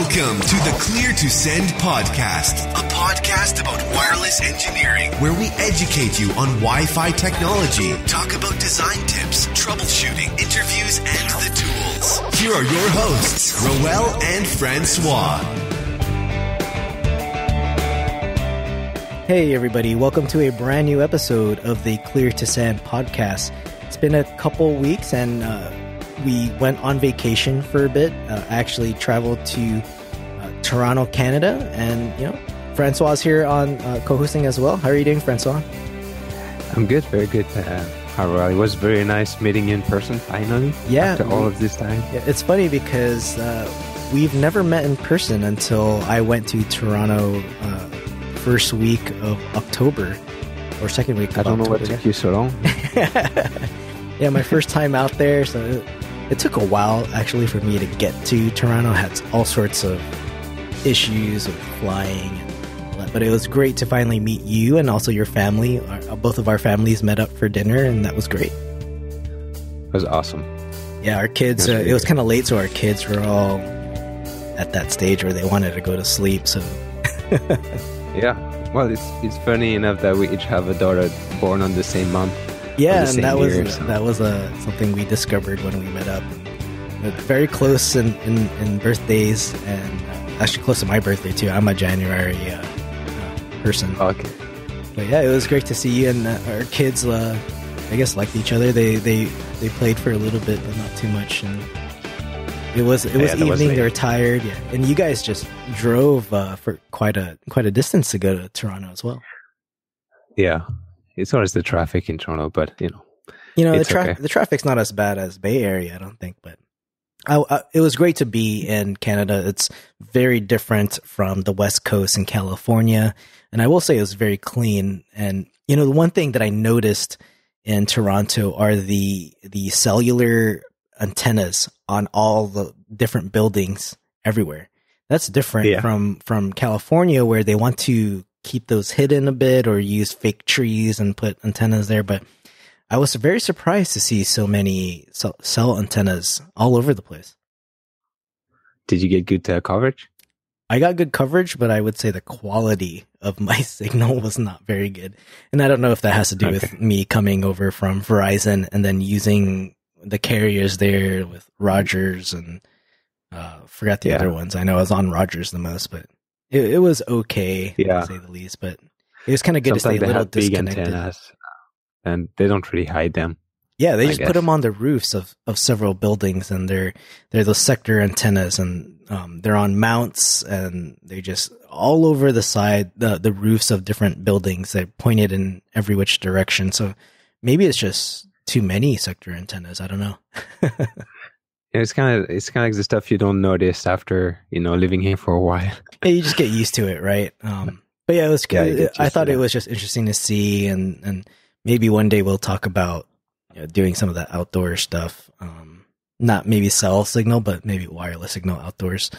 Welcome to the Clear to Send podcast, a podcast about wireless engineering where we educate you on Wi Fi technology, talk about design tips, troubleshooting, interviews, and the tools. Here are your hosts, Rowell and Francois. Hey, everybody, welcome to a brand new episode of the Clear to Send podcast. It's been a couple weeks and uh, we went on vacation for a bit. Uh, I actually traveled to uh, Toronto, Canada, and you know, Francois is here on uh, co-hosting as well. How are you doing, Francois? I'm good, very good. Uh, it was very nice meeting you in person finally. Yeah, after all of this time. Yeah, it's funny because uh, we've never met in person until I went to Toronto uh, first week of October or second week. I don't October. know what took you so long. yeah, my first time out there, so it took a while actually for me to get to Toronto. I had all sorts of issues with flying, but it was great to finally meet you and also your family. Our, both of our families met up for dinner, and that was great. It was awesome. Yeah, our kids. Uh, it was kind of late, so our kids were all at that stage where they wanted to go to sleep. So. yeah, well, it's it's funny enough that we each have a daughter born on the same month yeah, and that was so. that was uh, something we discovered when we met up. Very close in, in, in birthdays, and uh, actually close to my birthday too. I'm a January uh, uh person. Okay. But yeah, it was great to see you and uh, our kids. Uh, I guess liked each other. They they they played for a little bit, but not too much. And it was it was yeah, evening. They were tired. Yeah, and you guys just drove for quite a quite a distance to go to Toronto as well. Yeah, it's always the traffic in Toronto, but you know, you know the tra- okay. the traffic's not as bad as Bay Area, I don't think, but. I, I, it was great to be in Canada. It's very different from the West Coast in California. And I will say it was very clean. And, you know, the one thing that I noticed in Toronto are the, the cellular antennas on all the different buildings everywhere. That's different yeah. from, from California where they want to keep those hidden a bit or use fake trees and put antennas there. But I was very surprised to see so many cell antennas all over the place. Did you get good uh, coverage? I got good coverage, but I would say the quality of my signal was not very good. And I don't know if that has to do okay. with me coming over from Verizon and then using the carriers there with Rogers and uh, forgot the yeah. other ones. I know I was on Rogers the most, but it, it was okay, yeah. to say the least, but it was kind of good Sometimes to stay a little disconnected. Antennas, and they don't really hide them. Yeah, they just put them on the roofs of, of several buildings, and they're they're those sector antennas, and um, they're on mounts, and they just all over the side the the roofs of different buildings. They're pointed in every which direction. So maybe it's just too many sector antennas. I don't know. it's kind of it's kind of like the stuff you don't notice after you know living here for a while. yeah, you just get used to it, right? Um, but yeah, it was. Yeah, I thought it was just interesting to see, and and maybe one day we'll talk about you know, doing some of that outdoor stuff. Um, not maybe cell signal, but maybe wireless signal outdoors.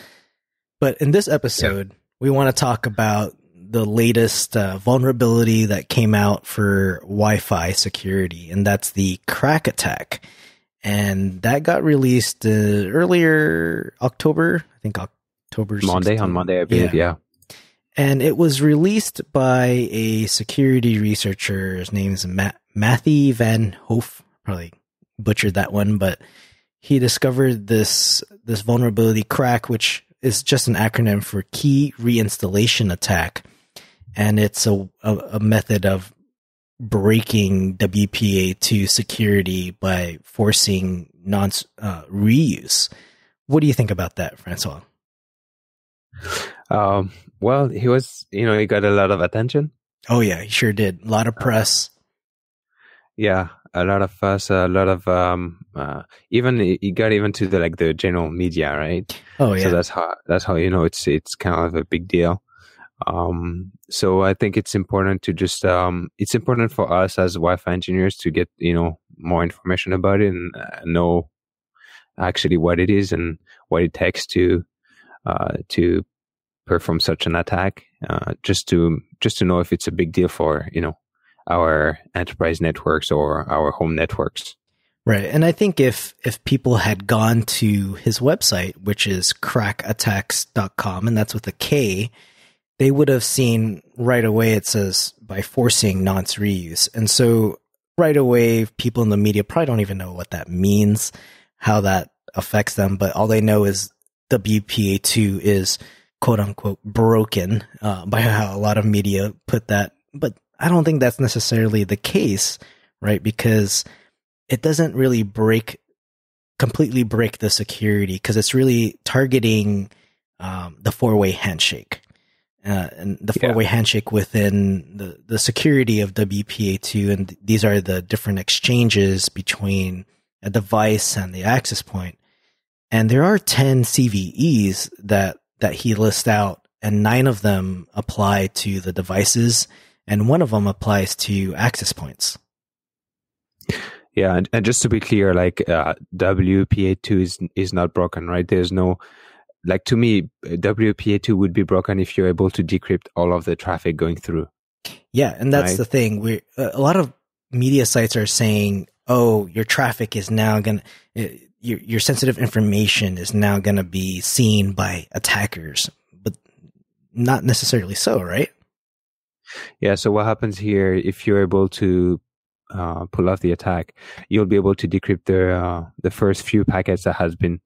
But in this episode, yeah. we want to talk about the latest uh, vulnerability that came out for Wi-Fi security, and that's the KRACK attack and that got released uh, earlier October. I think October Monday on Monday, I believe. Yeah. yeah. And it was released by a security researcher. His name is Matt, Matthew Van Hoof. Probably butchered that one, but he discovered this this vulnerability KRACK, which is just an acronym for key reinstallation attack, and it's a, a, a method of breaking WPA2 security by forcing nonce uh, reuse. What do you think about that, Francois? Um, well, he was, you know, he got a lot of attention. Oh yeah, he sure did. A lot of press. Yeah, a lot of fuss, a lot of um, uh, even he got even to the like the general media, right? Oh yeah. So that's how that's how you know it's it's kind of a big deal. Um, so I think it's important to just, um, it's important for us as Wi-Fi engineers to get, you know, more information about it and uh, know actually what it is and what it takes to, uh, to perform such an attack, uh, just to, just to know if it's a big deal for, you know, our enterprise networks or our home networks. Right. And I think if if people had gone to his website, which is krackattacks.com and that's with a K, they would have seen right away it says by forcing nonce reuse. And so right away people in the media probably don't even know what that means, how that affects them, but all they know is WPA2 is quote unquote broken uh, by how a lot of media put that. But I don't think that's necessarily the case, right? Because it doesn't really break completely break the security because it's really targeting um, the four way handshake. Uh, and the four way yeah. handshake within the, the security of WPA2. And these are the different exchanges between a device and the access point. And there are 10 CVEs that, that he lists out and nine of them apply to the devices and one of them applies to access points. Yeah, and, and just to be clear, like uh, WPA2 is is not broken, right? There's no like to me, WPA2 would be broken if you're able to decrypt all of the traffic going through. Yeah, and that's right? the thing. We a lot of media sites are saying, "Oh, your traffic is now going to uh, your your sensitive information is now going to be seen by attackers." But not necessarily so, right? Yeah, so what happens here if you're able to uh, pull off the attack, you'll be able to decrypt the uh, the first few packets that has been,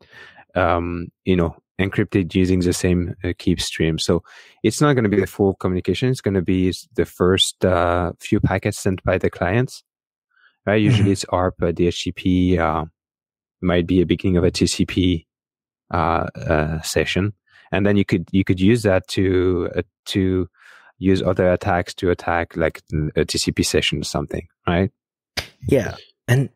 um, you know, encrypted using the same uh, key stream. So it's not going to be the full communication. It's going to be the first uh, few packets sent by the clients. Right? Usually mm-hmm. it's ARP, uh, DHCP, uh, might be a beginning of a TCP uh, uh, session, and then you could you could use that to uh, to use other attacks to attack like a TCP session or something, right? Yeah, and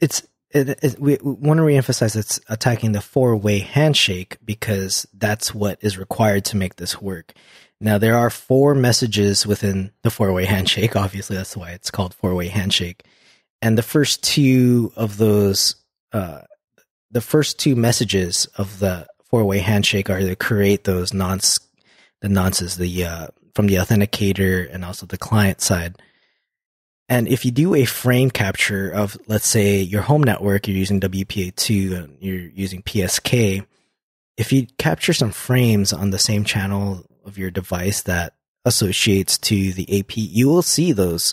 it's it, it, we, we want to reemphasize it's attacking the four way handshake because that's what is required to make this work. Now there are four messages within the four way handshake. Obviously, that's why it's called four way handshake. And the first two of those, uh, the first two messages of the four way handshake are to create those nonce the nonces, the uh, from the authenticator and also the client side. And if you do a frame capture of, let's say, your home network, you're using WPA2 and you're using PSK, if you capture some frames on the same channel of your device that associates to the AP, you will see those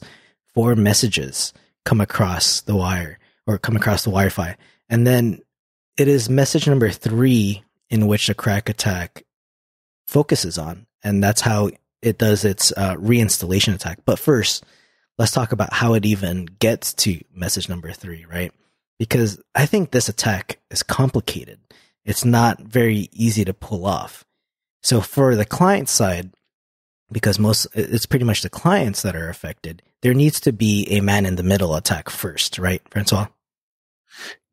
four messages come across the wire or come across the Wi-Fi. And then it is message number three in which the KRACK attack focuses on. And that's how it does its uh, reinstallation attack. But first, let's talk about how it even gets to message number three, right? Because I think this attack is complicated. It's not very easy to pull off. So for the client side, because most, it's pretty much the clients that are affected, there needs to be a man in the middle attack first, right, Francois?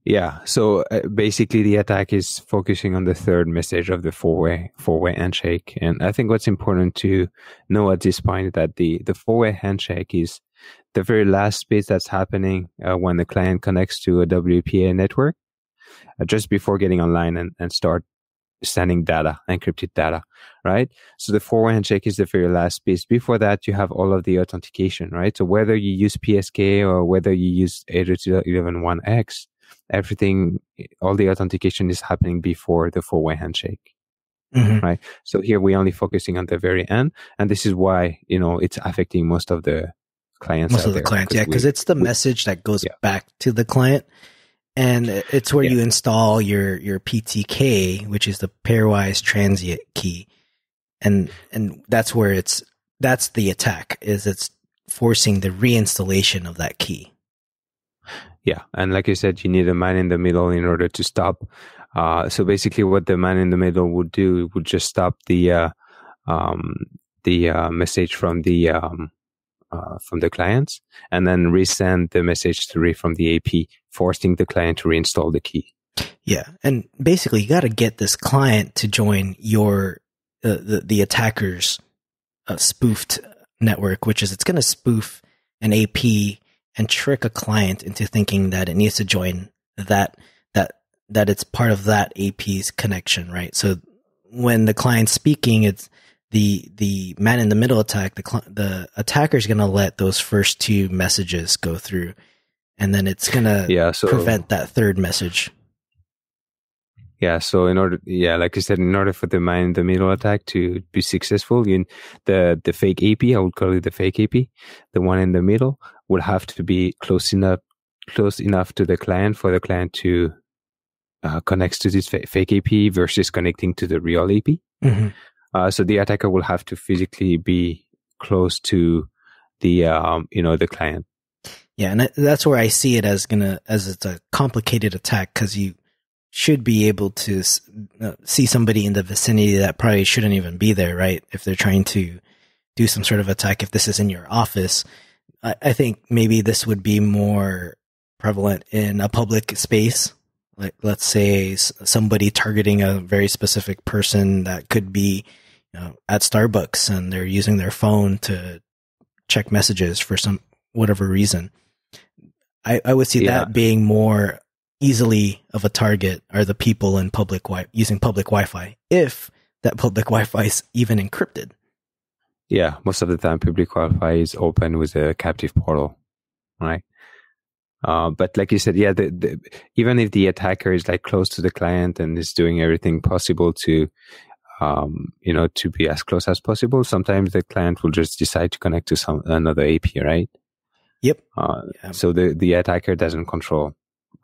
Yeah. So uh, basically, the attack is focusing on the third message of the four-way four-way handshake, and I think what's important to know at this point is that the the four-way handshake is the very last bit that's happening uh, when the client connects to a WPA network, uh, just before getting online and, and start sending data, encrypted data, right? So the four-way handshake is the very last piece. Before that, you have all of the authentication, right? So whether you use PSK or whether you use 802.11x, everything, all the authentication is happening before the four-way handshake. Mm-hmm. Right. So here we're only focusing on the very end. And this is why, you know, it's affecting most of the clients. Most of the clients, yeah, because it's the we, message that goes yeah. back to the client, and it's where yeah. you install your your PTK, which is the pairwise transient key, and and that's where it's that's the attack is it's forcing the reinstallation of that key. Yeah, and like you said, you need a man in the middle in order to stop. Uh, so basically, what the man in the middle would do would just stop the uh, um, the uh, message from the um, uh, from the clients and then resend the message through from the AP, forcing the client to reinstall the key. Yeah, and basically, you got to get this client to join your uh, the the attacker's uh, spoofed network, which is it's going to spoof an AP and trick a client into thinking that it needs to join that that that it's part of that AP's connection, right? So when the client's speaking, it's the the man in the middle attack, the the attacker is going to let those first two messages go through, and then it's gonna yeah, so, prevent that third message. Yeah, so in order, yeah, like I said, in order for the man in the middle attack to be successful, you, the the fake AP, I would call it the fake AP, the one in the middle, would have to be close enough close enough to the client for the client to uh, connect to this fa- fake AP versus connecting to the real AP. Mm-hmm. Uh, so the attacker will have to physically be close to the um, you know the client. Yeah, and that's where I see it as gonna as it's a complicated attack because you should be able to uh, see somebody in the vicinity that probably shouldn't even be there, right? If they're trying to do some sort of attack, if this is in your office, I, I think maybe this would be more prevalent in a public space. Like, let's say somebody targeting a very specific person that could be know, at Starbucks and they're using their phone to check messages for some whatever reason. I, I would see yeah. that being more easily of a target are the people in public wi- using public Wi-Fi if that public Wi-Fi is even encrypted. Yeah, most of the time public Wi-Fi is open with a captive portal, right? Uh, but like you said, yeah, the, the, even if the attacker is like close to the client and is doing everything possible to, um, you know, to be as close as possible, sometimes the client will just decide to connect to some another AP, right? Yep. Uh, yeah. So the the attacker doesn't control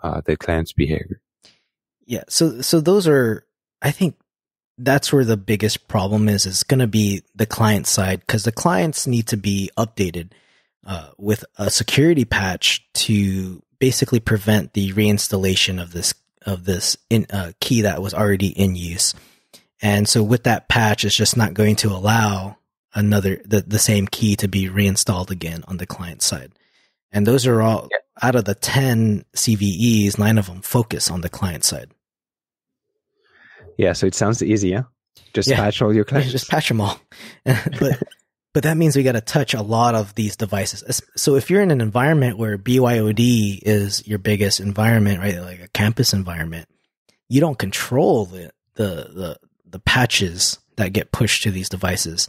uh, the client's behavior. Yeah. So, so those are, I think that's where the biggest problem is, is going to be the client side because the clients need to be updated uh, with a security patch to basically prevent the reinstallation of this of this in, uh, key that was already in use. And so with that patch, it's just not going to allow another the, the same key to be reinstalled again on the client side. And those are all yeah out of the 10 CVEs, nine of them focus on the client side. Yeah, so it sounds easy, yeah? Just yeah. patch all your clients. Just patch them all. but but that means we got to touch a lot of these devices. So if you're in an environment where BYOD is your biggest environment, right, like a campus environment, you don't control the the the, the patches that get pushed to these devices.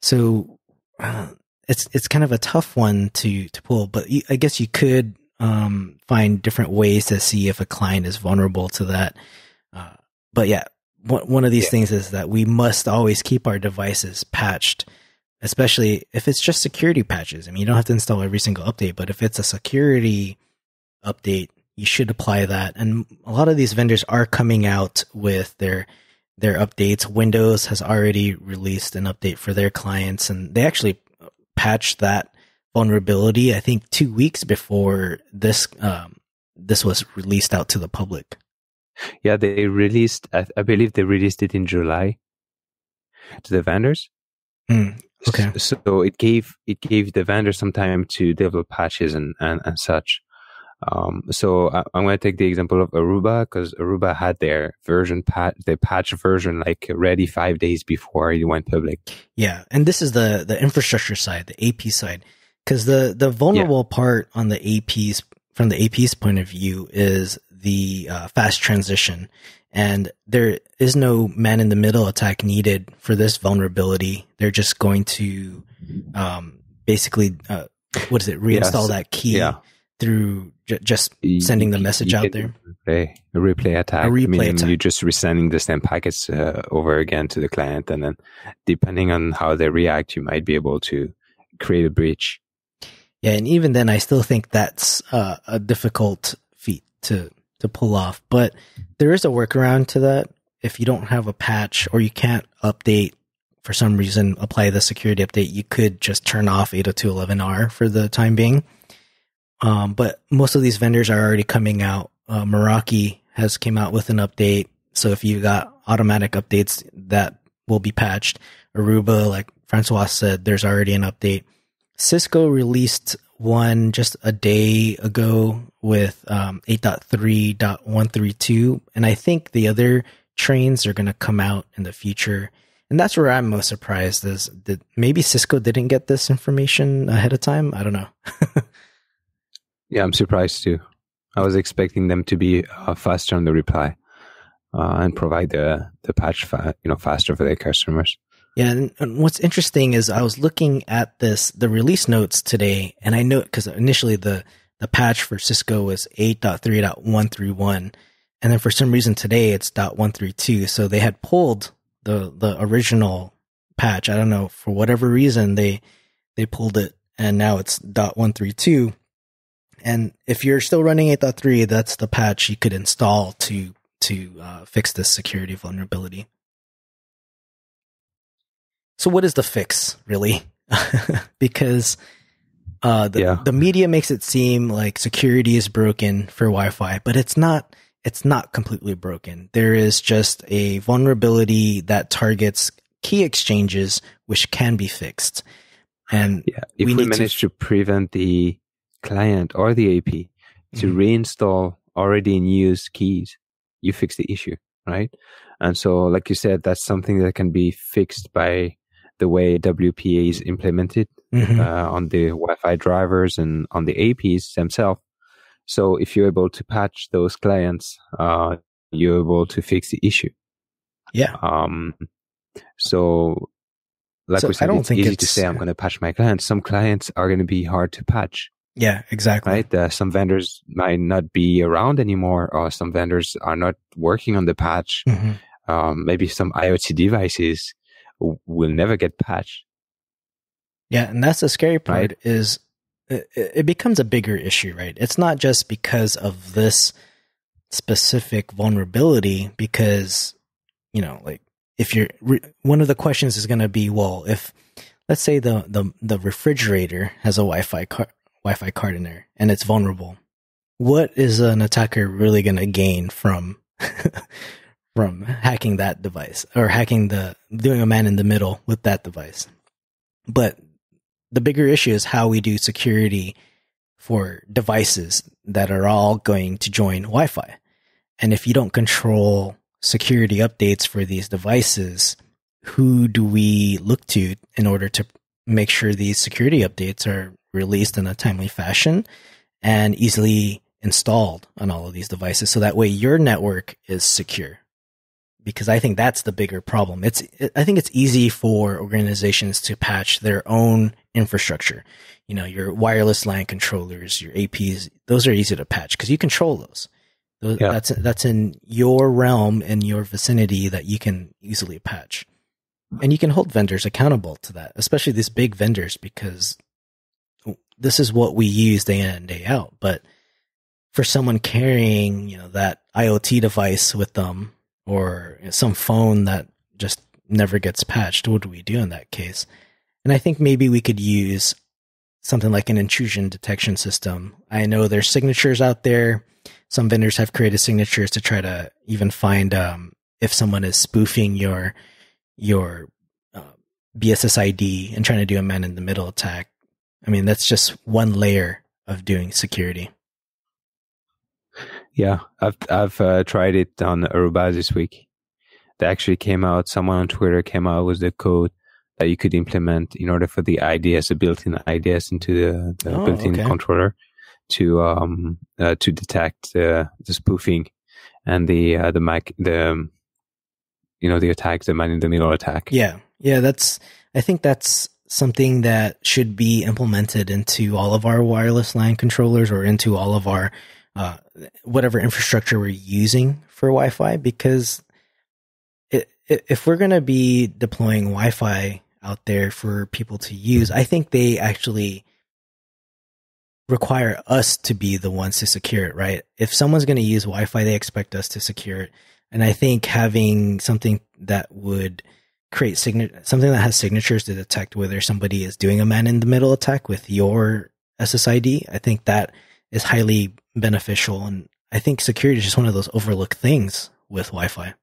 So uh, it's it's kind of a tough one to to pull, but I guess you could um, find different ways to see if a client is vulnerable to that. Uh, but yeah, one one of these yeah. things is that we must always keep our devices patched, especially if it's just security patches. I mean, you don't have to install every single update, but if it's a security update, you should apply that. And a lot of these vendors are coming out with their their updates. Windows has already released an update for their clients, and they actually patched that vulnerability. I think two weeks before this um, this was released out to the public. Yeah, they released. I, I believe they released it in July to the vendors. Mm, okay. So, so, it gave it gave the vendors some time to develop patches and and, and such. Um, so I, am going to take the example of Aruba because Aruba had their version patch, the patch version like ready five days before it went public. Yeah, and this is the the infrastructure side, the AP side, because the the vulnerable yeah. part on the APs from the AP's point of view is the uh, fast transition, and there is no man in the middle attack needed for this vulnerability. They're just going to um, basically uh, what is it reinstall yes. that key. Yeah through j- just sending the message out there. Replay, a replay attack. A replay attack. You're just resending the same packets uh, over again to the client, and then depending on how they react, you might be able to create a breach. Yeah, and even then, I still think that's uh, a difficult feat to to pull off. But there is a workaround to that. If you don't have a patch or you can't update for some reason, apply the security update, you could just turn off 802.11r for the time being um, but most of these vendors are already coming out. Uh, Meraki has came out with an update. So if you got automatic updates that will be patched, Aruba, like Francois said, there's already an update. Cisco released one just a day ago with um, 8.3.132. And I think the other trains are going to come out in the future. And that's where I'm most surprised is that maybe Cisco didn't get this information ahead of time. I don't know. Yeah, I'm surprised too. I was expecting them to be uh, faster on the reply uh, and provide the the patch, fa- you know, faster for their customers. Yeah, and, and, what's interesting is I was looking at this the release notes today, and I know because initially the the patch for Cisco was 8.3.131. And then for some reason today it's .132. So they had pulled the, the original patch. I don't know, for whatever reason, they, they pulled it and now it's .132. And if you're still running 8.3, that's the patch you could install to, to uh, fix this security vulnerability. So what is the fix really? because uh, the, yeah. the media makes it seem like security is broken for Wi-Fi, but it's not. It's not completely broken. There is just a vulnerability that targets key exchanges, which can be fixed. And yeah, if we, we manage to, to, prevent the client or the AP to mm-hmm. reinstall already in use keys, you fix the issue, right? And so, like you said, that's something that can be fixed by the way WPA is implemented mm-hmm. uh, on the Wi-Fi drivers and on the APs themselves. So if you're able to patch those clients, uh, you're able to fix the issue. Yeah. Um, so like so we said, I don't it's think easy it's, to say I'm going to patch my clients. Some clients are going to be hard to patch. Yeah, exactly. Right. Uh, some vendors might not be around anymore, or some vendors are not working on the patch. Mm-hmm. Um, maybe some IoT devices will never get patched. Yeah, and that's the scary part right? is it, it becomes a bigger issue, right? It's not just because of this specific vulnerability because you know, like if you're one of the questions is going to be, well, if let's say the the the refrigerator has a Wi-Fi car, Wi-Fi card in there and it's vulnerable, what is an attacker really going to gain from from hacking that device or hacking the doing a man in the middle with that device. But the bigger issue is how we do security for devices that are all going to join Wi-Fi. And if you don't control security updates for these devices, who do we look to in order to make sure these security updates are released in a timely fashion and easily installed on all of these devices so that way your network is secure because I think that's the bigger problem. It's I think it's easy for organizations to patch their own infrastructure. You know, your wireless LAN controllers, your APs, those are easy to patch because you control those. those yeah. That's that's in your realm in your vicinity that you can easily patch. And you can hold vendors accountable to that, especially these big vendors because this is what we use day in and day out. But for someone carrying, you know, that IoT device with them or some phone that just never gets patched, what do we do in that case? And I think maybe we could use something like an intrusion detection system. I know there's signatures out there. Some vendors have created signatures to try to even find um, if someone is spoofing your your uh, BSSID and trying to do a man in the middle attack. I mean, that's just one layer of doing security. Yeah, I've I've uh, tried it on Aruba this week. They actually came out. Someone on Twitter came out with the code that you could implement in order for the IDS, the built-in IDS into the, the oh, built-in okay. controller to um uh, to detect uh, the spoofing and the uh, the mic the um, you know the attack, the man in the middle attack. Yeah, yeah, that's. I think that's something that should be implemented into all of our wireless LAN controllers or into all of our uh, whatever infrastructure we're using for Wi-Fi because it, if we're going to be deploying Wi-Fi out there for people to use, I think they actually require us to be the ones to secure it, right? If someone's going to use Wi-Fi, they expect us to secure it. And I think having something that would create sign- something that has signatures to detect whether somebody is doing a man in the middle attack with your SSID, I think that is highly beneficial. And I think security is just one of those overlooked things with Wi-Fi.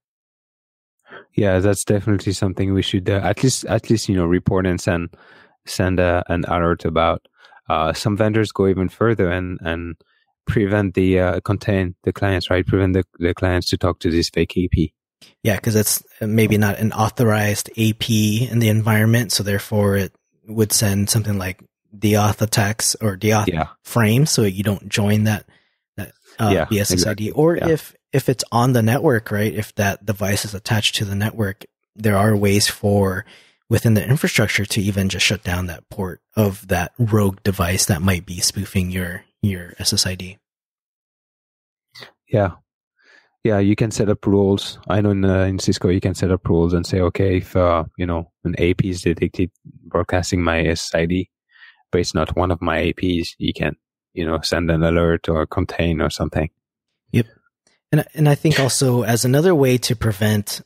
Yeah, that's definitely something we should uh, at least at least you know report and send send a, an alert about. Uh, some vendors go even further and and prevent the uh, contain the clients right prevent the, the clients to talk to this fake AP. Yeah, because it's maybe not an authorized AP in the environment, so therefore it would send something like deauth attacks or deauth yeah. frame, so you don't join that that uh, yeah, BSSID. Exactly. Or yeah. if if it's on the network, right? If that device is attached to the network, there are ways for within the infrastructure to even just shut down that port of that rogue device that might be spoofing your your SSID. Yeah. Yeah, you can set up rules. I know in, uh, in Cisco you can set up rules and say, okay, if uh, you know an AP is detected broadcasting my SSID, but it's not one of my APs, you can you know send an alert or contain or something. Yep, and and I think also as another way to prevent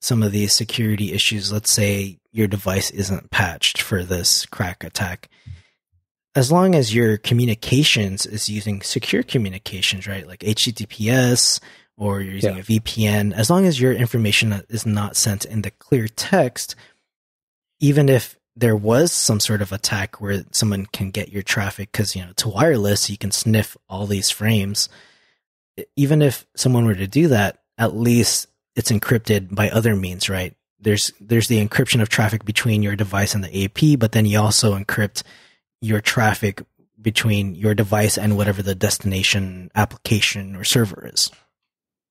some of these security issues, let's say your device isn't patched for this KRACK attack, as long as your communications is using secure communications, right? Like HTTPS or you're using yeah. a VPN, as long as your information is not sent in the clear text, even if there was some sort of attack where someone can get your traffic, because, you know, to wireless, you can sniff all these frames. Even if someone were to do that, at least it's encrypted by other means, right? There's, there's the encryption of traffic between your device and the AP, but then you also encrypt your traffic between your device and whatever the destination application or server is.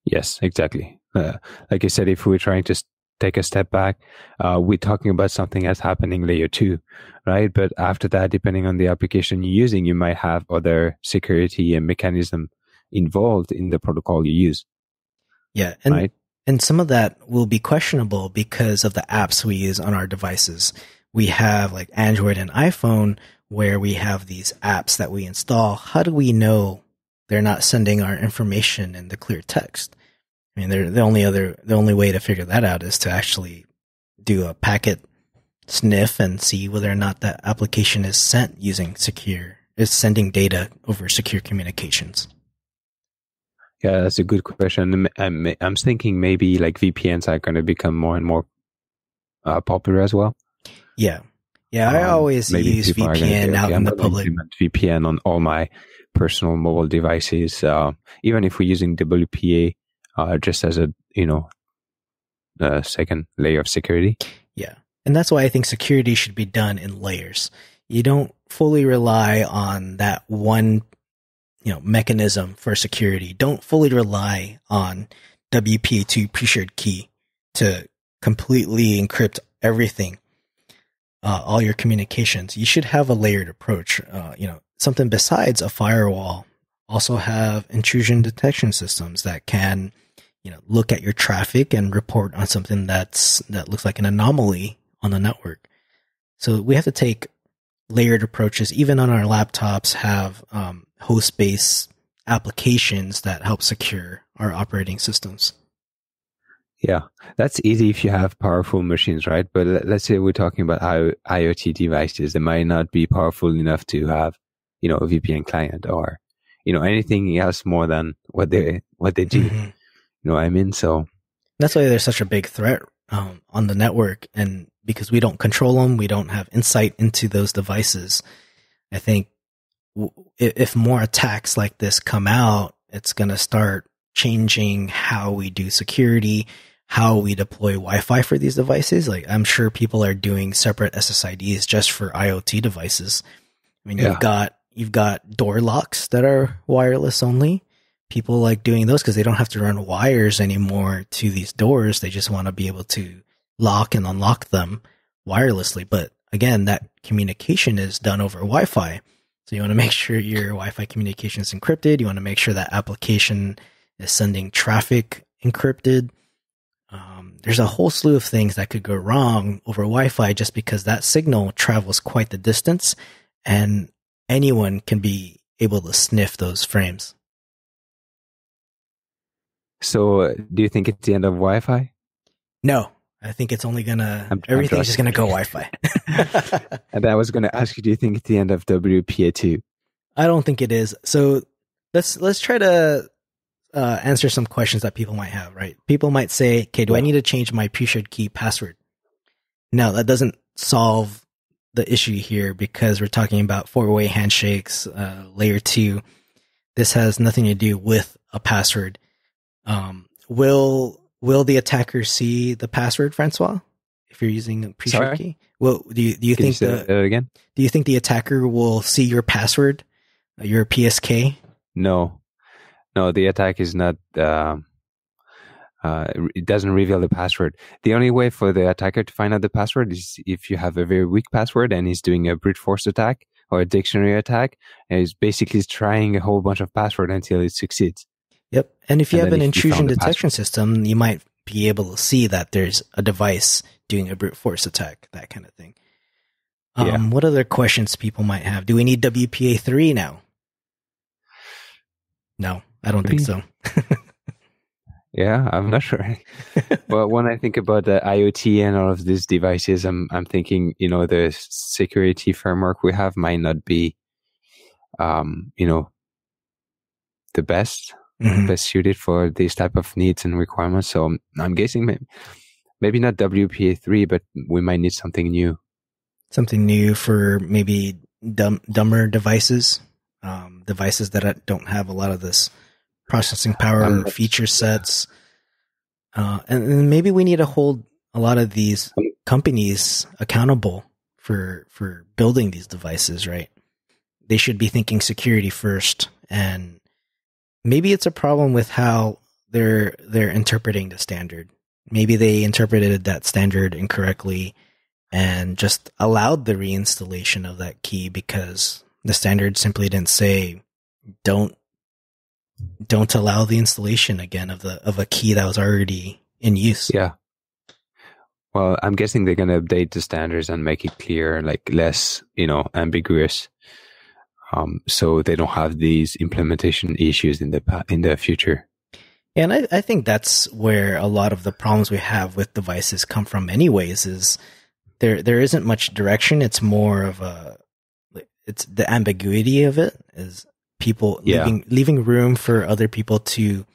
Yes, exactly. Uh, like I said, if we're trying to take a step back, uh, we're talking about something that's happening layer two, right? But after that, depending on the application you're using, you might have other security and mechanism involved in the protocol you use. Yeah. And, right? and some of that will be questionable because of the apps we use on our devices. We have like Android and iPhone where we have these apps that we install, how do we know they're not sending our information in the clear text? I mean, they're the only other, the only way to figure that out is to actually do a packet sniff and see whether or not that application is sent using secure, is sending data over secure communications. Yeah, that's a good question. I'm, I'm thinking maybe like VPNs are going to become more and more uh, popular as well. Yeah. Yeah, I um, always use VPN out in the public. VPN on all my personal mobile devices, uh, even if we're using WPA uh, just as a you know a second layer of security. Yeah, and that's why I think security should be done in layers. You don't fully rely on that one you know mechanism for security. Don't fully rely on WPA2 pre-shared key to completely encrypt everything uh, all your communications, you should have a layered approach. Uh, you know, something besides a firewall. Also have intrusion detection systems that can, you know, look at your traffic and report on something that's that looks like an anomaly on the network. So we have to take layered approaches. Even on our laptops, have um, host-based applications that help secure our operating systems. Yeah, that's easy if you have powerful machines, right? But let's say we're talking about IoT devices that might not be powerful enough to have, you know, a VPN client or, you know, anything else more than what they what they do. Mm-hmm. You know what I mean? So that's why there's such a big threat um, on the network, and because we don't control them, we don't have insight into those devices. I think w- if more attacks like this come out, it's going to start changing how we do security how we deploy Wi-Fi for these devices. Like I'm sure people are doing separate SSIDs just for IoT devices. I mean, yeah. you've got you've got door locks that are wireless only. People like doing those because they don't have to run wires anymore to these doors. They just want to be able to lock and unlock them wirelessly. But again, that communication is done over Wi-Fi. So you want to make sure your Wi-Fi communication is encrypted. You want to make sure that application is sending traffic encrypted um, there's a whole slew of things that could go wrong over Wi-Fi just because that signal travels quite the distance, and anyone can be able to sniff those frames. So, uh, do you think it's the end of Wi-Fi? No, I think it's only gonna I'm, everything's I'm just gonna go Wi-Fi. and I was gonna ask you, do you think it's the end of WPA two? I don't think it is. So let's let's try to uh, answer some questions that people might have, right? People might say, okay, do I need to change my pre-shared key password? No, that doesn't solve the issue here because we're talking about four-way handshakes, uh, layer two. This has nothing to do with a password. Um, will will the attacker see the password, Francois? If you're using a pre-shared key, well, do you do you Can think you the, again? Do you think the attacker will see your password, your PSK? No, no, the attack is not. Uh, uh, it doesn't reveal the password. The only way for the attacker to find out the password is if you have a very weak password and he's doing a brute force attack or a dictionary attack, and it's basically trying a whole bunch of password until it succeeds. Yep. And if you And have an if intrusion detection system, you might be able to see that there's a device doing a brute force attack, that kind of thing. Um, Yeah. What other questions people might have? Do we need WPA three now? No, I don't think so. Yeah, I'm not sure. but when I think about the IoT and all of these devices, I'm I'm thinking, you know, the security framework we have might not be, um, you know, the best Mhm. best suited for these type of needs and requirements. So I'm, I'm guessing maybe, maybe not WPA three, but we might need something new. Something new for maybe dumb, dumber devices, um, devices that don't have a lot of this processing power Um, feature sets. Uh, and, and maybe we need to hold a lot of these companies accountable for for building these devices, right? They should be thinking security first, and maybe it's a problem with how they're they're interpreting the standard. Maybe they interpreted that standard incorrectly and just allowed the reinstallation of that key because the standard simply didn't say don't don't allow the installation again of the of a key that was already in use. Yeah. Well, I'm guessing they're going to update the standards and make it clear, like less, you know, ambiguous. Um, so they don't have these implementation issues in the pa- in the future. And I, I think that's where a lot of the problems we have with devices come from anyways is there there isn't much direction. It's more of a it's the ambiguity of it is people Yeah. leaving leaving room for other people to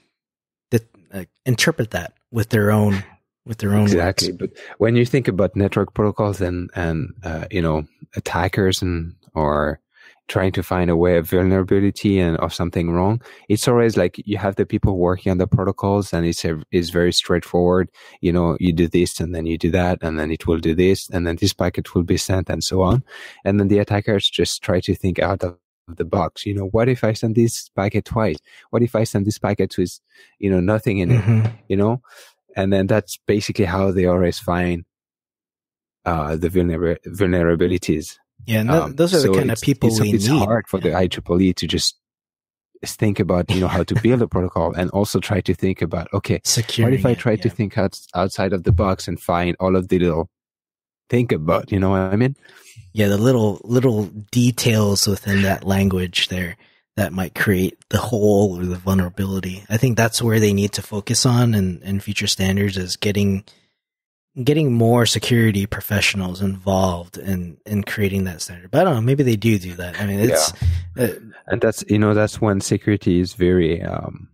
uh, interpret that with their own with their own Exactly. words. But when you think about network protocols and and uh, you know attackers and or trying to find a way of vulnerability and of something wrong, it's always like you have the people working on the protocols and it's a, it's very straightforward. You know, you do this and then you do that and then it will do this and then this packet will be sent and so on. And then the attackers just try to think out of the box. You know, what if I send this packet twice? What if I send this packet with, you know, nothing in it? Mhm. you know and then that's basically how they always find uh the vulner- vulnerabilities Yeah, and th- Um, those are the kind of it's- people it's, we it's need. hard for the IEEE to just think about you know how to build a protocol and also try to think about okay Security. what if I try to think out, outside of the box and find all of the little think about you know what I mean yeah, the little little details within that language there that might create the hole or the vulnerability. I think that's where they need to focus on in, in future standards is getting getting more security professionals involved in in creating that standard. But I don't know, maybe they do do that. I mean, it's uh, and that's you know that's when security is very um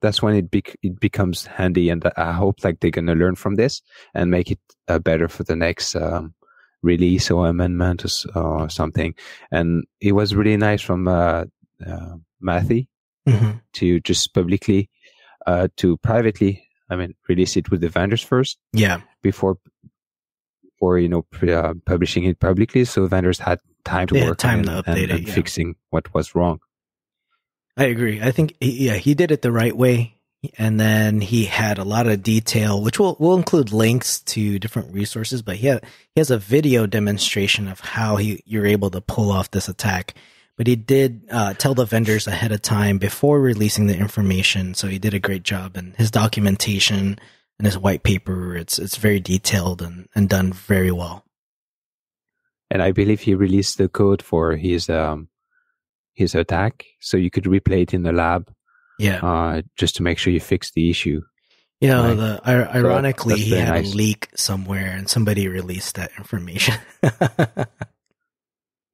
that's when it bec- it becomes handy and i hope like they're going to learn from this and make it uh, better for the next um release or amendment or, or something and it was really nice from uh, uh matthew mhm. to just publicly uh to privately i mean release it with the vendors first yeah, before or you know pre- uh, publishing it publicly so vendors had time to They work time on to it update and, it, and yeah. fixing what was wrong I agree. I think yeah, he did it the right way, and then he had a lot of detail, which will will include links to different resources. But he had, he has a video demonstration of how he you're able to pull off this attack. But he did uh, tell the vendors ahead of time before releasing the information, so he did a great job. And his documentation and his white paper, it's it's very detailed and, and done very well. and I believe he released the code for his um his attack, so you could replay it in the lab, Yeah, uh, just to make sure you fix the issue. you know, right. the, ir- ironically, that's he had nice. a leak somewhere, and somebody released that information.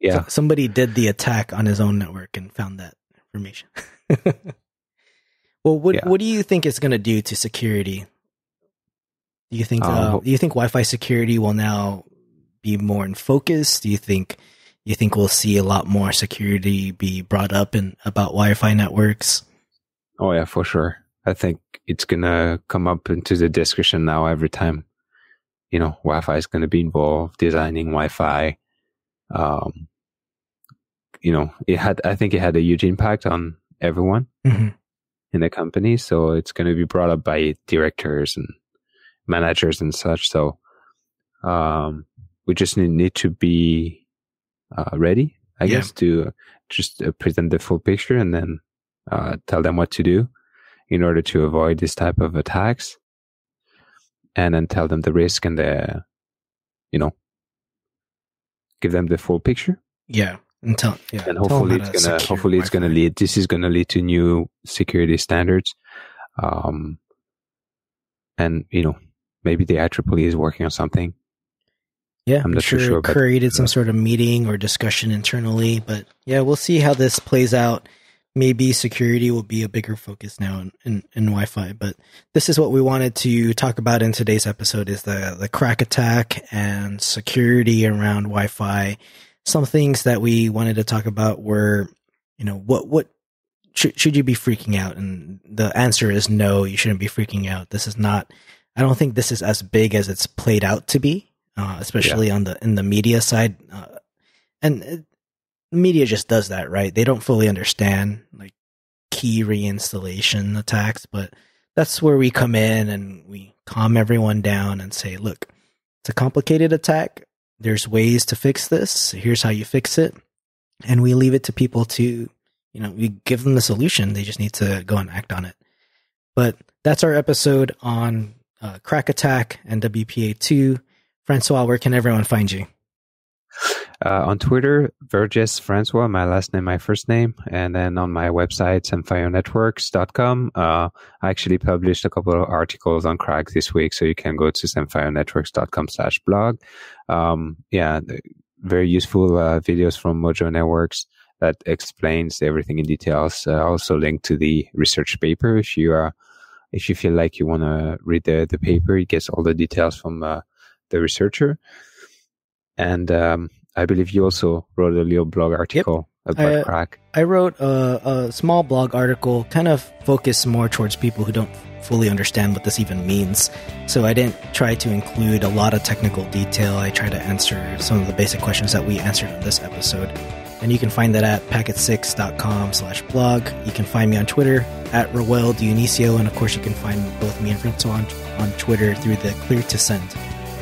Yeah, So- somebody did the attack on his own network and found that information. well, what Yeah. what do you think it's going to do to security? Do you think Um, uh, do you think Wi-Fi security will now be more in focus? Do you think you think we'll see a lot more security be brought up in about Wi-Fi networks? Oh yeah, for sure. I think it's gonna come up into the discussion now every time. You know, Wi-Fi is gonna be involved designing Wi-Fi. Um, you know, it had. I think it had a huge impact on everyone. Mhm. in the company. So it's going to be brought up by directors and managers and such. So um, we just need, need to be uh, ready, I Yeah. guess, to just uh, present the full picture and then uh, tell them what to do in order to avoid this type of attacks, and then tell them the risk and the, you know, give them the full picture Yeah. And tell, yeah, and hopefully it's gonna hopefully it's gonna lead this is gonna lead to new security standards um and you know maybe the IEEE is working on something Yeah, I'm not sure sure created some sort of meeting or discussion internally, but yeah, we'll see how this plays out. Maybe security will be a bigger focus now in, in, in Wi-Fi, but this is what we wanted to talk about in today's episode is the, the KRACK attack and security around Wi-Fi. Some things that we wanted to talk about were, you know, what, what should, should you be freaking out? And the answer is no, you shouldn't be freaking out. This is not, I don't think this is as big as it's played out to be uh, especially on the in the media side. Uh, and it, media just does that, right? They don't fully understand like key reinstallation attacks, but that's where we come in and we calm everyone down and say, look, it's a complicated attack. There's ways to fix this. Here's how you fix it. And we leave it to people to, you know, we give them the solution. They just need to go and act on it. But that's our episode on uh, KRACK Attack and WPA2. Francois, where can everyone find you? Uh, on Twitter Vergès Francois my last name my first name and then on my website semfionetworks.com uh, I actually published a couple of articles on KRACK this week so you can go to semfionetworks.com slash blog um, yeah very useful uh, videos from Mojo Networks that explains everything in details. Uh, also linked to the research paper if you are if you feel like you want to read the, the paper, it gets all the details from uh, the researcher. And um, I believe you also wrote a little blog article about Uh, KRACK. I wrote a, a small blog article, kind of focused more towards people who don't fully understand what this even means. So I didn't try to include a lot of technical detail. I tried to answer some of the basic questions that we answered in this episode. And you can find that at packet6.com slash blog. You can find me on Twitter at Rowell Dionicio. And of course, you can find both me and Francois on, on Twitter through the Clear to Send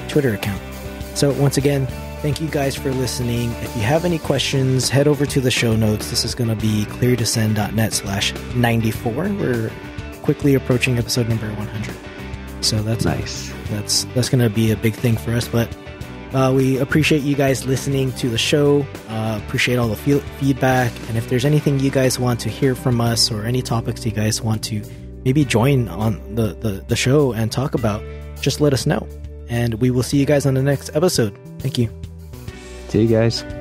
Twitter account. So once again, thank you guys for listening. If you have any questions, head over to the show notes. This is going to be cleartosend.net slash 94. We're quickly approaching episode number 100. So that's Nice. that's that's going to be a big thing for us. But uh, we appreciate you guys listening to the show. Uh, appreciate all the fe- feedback. And if there's anything you guys want to hear from us or any topics you guys want to maybe join on the, the, the show and talk about, just let us know. And we will see you guys on the next episode. Thank you. See you guys.